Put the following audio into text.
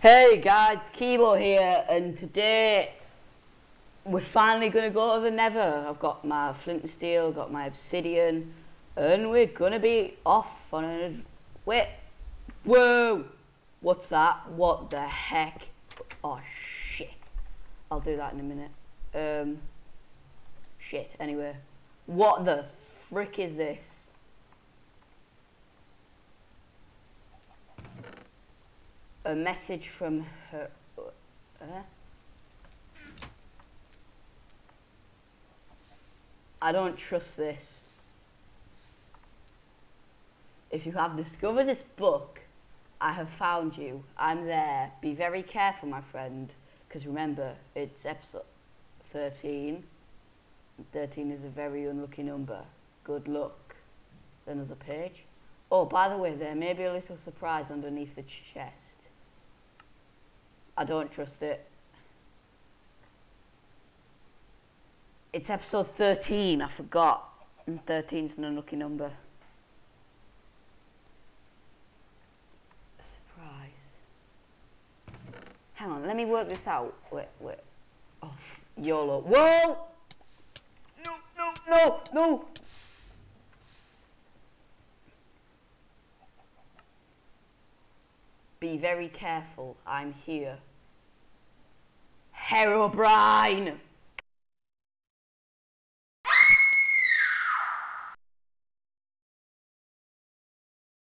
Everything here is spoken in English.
Hey guys, Kiebo here, and today we're finally gonna go to the Nether. I've got my flint and steel, got my obsidian, and we're gonna be off on a wait. Whoa! What's that? What the heck? Oh shit! I'll do that in a minute. Um, shit. Anyway, what the frick is this? A message from her. Uh, I don't trust this. If you have discovered this book, I have found you. I'm there. Be very careful, my friend, because remember, it's episode 13. 13 is a very unlucky number. Good luck. Then there's a page. Oh, by the way, there may be a little surprise underneath the chest. I don't trust it. It's episode 13, I forgot. And 13's an unlucky number. A surprise. Hang on, let me work this out. Wait, wait. Oh, YOLO. Whoa! No, no, no, no! Be very careful, I'm here. Herobrine!